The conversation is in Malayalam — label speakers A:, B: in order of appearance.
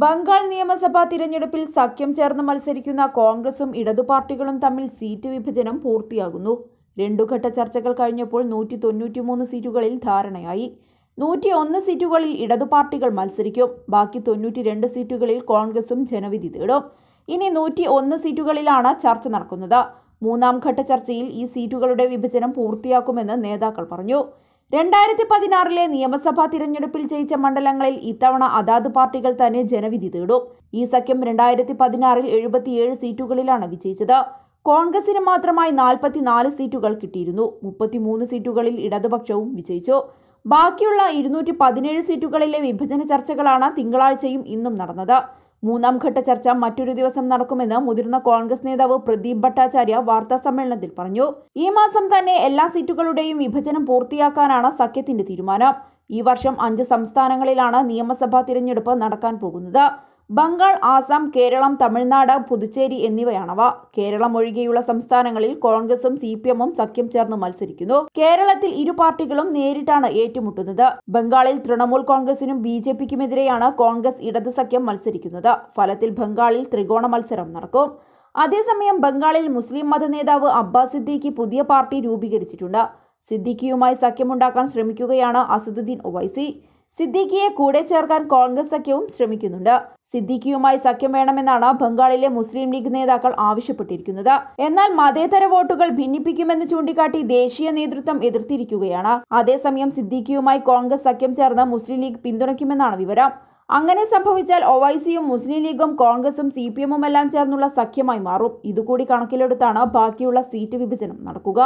A: ബംഗാൾ നിയമസഭാ തിരഞ്ഞെടുപ്പിൽ സഖ്യം ചേർന്ന് മത്സരിക്കുന്ന കോൺഗ്രസും ഇടതു പാർട്ടികളും തമ്മിൽ സീറ്റ് വിഭജനം പൂർത്തിയാകുന്നു. രണ്ടുഘട്ട ചർച്ചകൾ കഴിഞ്ഞപ്പോൾ നൂറ്റി തൊണ്ണൂറ്റിമൂന്ന് സീറ്റുകളിൽ ധാരണയായി. നൂറ്റി ഒന്ന് സീറ്റുകളിൽ ഇടതു പാർട്ടികൾ മത്സരിക്കും. ബാക്കി തൊണ്ണൂറ്റി രണ്ട് സീറ്റുകളിൽ കോൺഗ്രസും ജനവിധി തേടും. ഇനി നൂറ്റി ഒന്ന് സീറ്റുകളിലാണ് ചർച്ച നടക്കുന്നത്. മൂന്നാം ഘട്ട ചർച്ചയിൽ ഈ സീറ്റുകളുടെ വിഭജനം പൂർത്തിയാക്കുമെന്ന് നേതാക്കൾ പറഞ്ഞു. രണ്ടായിരത്തി പതിനാറിലെ നിയമസഭാ തിരഞ്ഞെടുപ്പിൽ ജയിച്ച മണ്ഡലങ്ങളിൽ ഇത്തവണ അതാത് പാർട്ടികൾ തന്നെ ജനവിധി തേടും. ഈ സഖ്യം രണ്ടായിരത്തി പതിനാറിൽ എഴുപത്തിയേഴ് സീറ്റുകളിലാണ് വിജയിച്ചത്. കോൺഗ്രസിന് മാത്രമായി നാൽപ്പത്തിനാല് സീറ്റുകൾ കിട്ടിയിരുന്നു. മുപ്പത്തിമൂന്ന് സീറ്റുകളിൽ ഇടതുപക്ഷവും വിജയിച്ചു. ബാക്കിയുള്ള ഇരുന്നൂറ്റി പതിനേഴ് സീറ്റുകളിലെ വിഭജന ചർച്ചകളാണ് തിങ്കളാഴ്ചയും ഇന്നും നടന്നത്. മൂന്നാം ഘട്ട ചർച്ച മറ്റൊരു ദിവസം നടക്കുമെന്ന് മുതിർന്ന കോൺഗ്രസ് നേതാവ് പ്രദീപ് ഭട്ടാചാര്യ വാർത്താ സമ്മേളനത്തിൽ പറഞ്ഞു. ഈ മാസം തന്നെ എല്ലാ സീറ്റുകളുടെയും വിഭജനം പൂർത്തിയാക്കാനാണ് സഖ്യത്തിന്റെ തീരുമാനം. ഈ വർഷം അഞ്ച് സംസ്ഥാനങ്ങളിലാണ് നിയമസഭാ തിരഞ്ഞെടുപ്പ് നടക്കാൻ പോകുന്നത്. ബംഗാൾ ആസാം കേരളം തമിഴ്നാട് പുതുച്ചേരി എന്നിവയാണവ. കേരളം ഒഴികെയുള്ള സംസ്ഥാനങ്ങളിൽ കോൺഗ്രസും സി പി എമ്മും സഖ്യം ചേർന്ന് മത്സരിക്കുന്നു. കേരളത്തിൽ ഇരു പാർട്ടികളും നേരിട്ടാണ് ഏറ്റുമുട്ടുന്നത്. ബംഗാളിൽ തൃണമൂൽ കോൺഗ്രസിനും ബി ജെ പിക്കുമെതിരെയാണ് കോൺഗ്രസ് ഇടത് സഖ്യം മത്സരിക്കുന്നത്. ഫലത്തിൽ ബംഗാളിൽ ത്രികോണ മത്സരം നടക്കും. അതേസമയം ബംഗാളിൽ മുസ്ലിം മത നേതാവ് അബ്ബാസ് സിദ്ദീഖി പുതിയ പാർട്ടി രൂപീകരിച്ചിട്ടുണ്ട്. സിദ്ദിഖിയുമായി സഖ്യമുണ്ടാക്കാൻ ശ്രമിക്കുകയാണ് അസദുദ്ദീൻ ഒവൈസി. സിദ്ദീഖിയെ കൂടെ ചേർക്കാൻ കോൺഗ്രസ് സഖ്യവും ശ്രമിക്കുന്നുണ്ട്. സിദ്ദിഖിയുമായി സഖ്യം വേണമെന്നാണ് ബംഗാളിലെ മുസ്ലിം ലീഗ് നേതാക്കൾ ആവശ്യപ്പെട്ടിരിക്കുന്നത്. എന്നാൽ മതേതര വോട്ടുകൾ ഭിന്നിപ്പിക്കുമെന്ന് ചൂണ്ടിക്കാട്ടി ദേശീയ നേതൃത്വം എതിർത്തിരിക്കുകയാണ്. അതേസമയം സിദ്ദിഖിയുമായി കോൺഗ്രസ് സഖ്യം ചേർന്ന് മുസ്ലിം ലീഗ് പിന്തുണയ്ക്കുമെന്നാണ് വിവരം. അങ്ങനെ സംഭവിച്ചാൽ ഒവൈസിയും മുസ്ലിം ലീഗും കോൺഗ്രസും സി പി എമ്മും എല്ലാം ചേർന്നുള്ള സഖ്യമായി മാറും. ഇതുകൂടി കണക്കിലെടുത്താണ് ബാക്കിയുള്ള സീറ്റ് വിഭജനം നടക്കുക.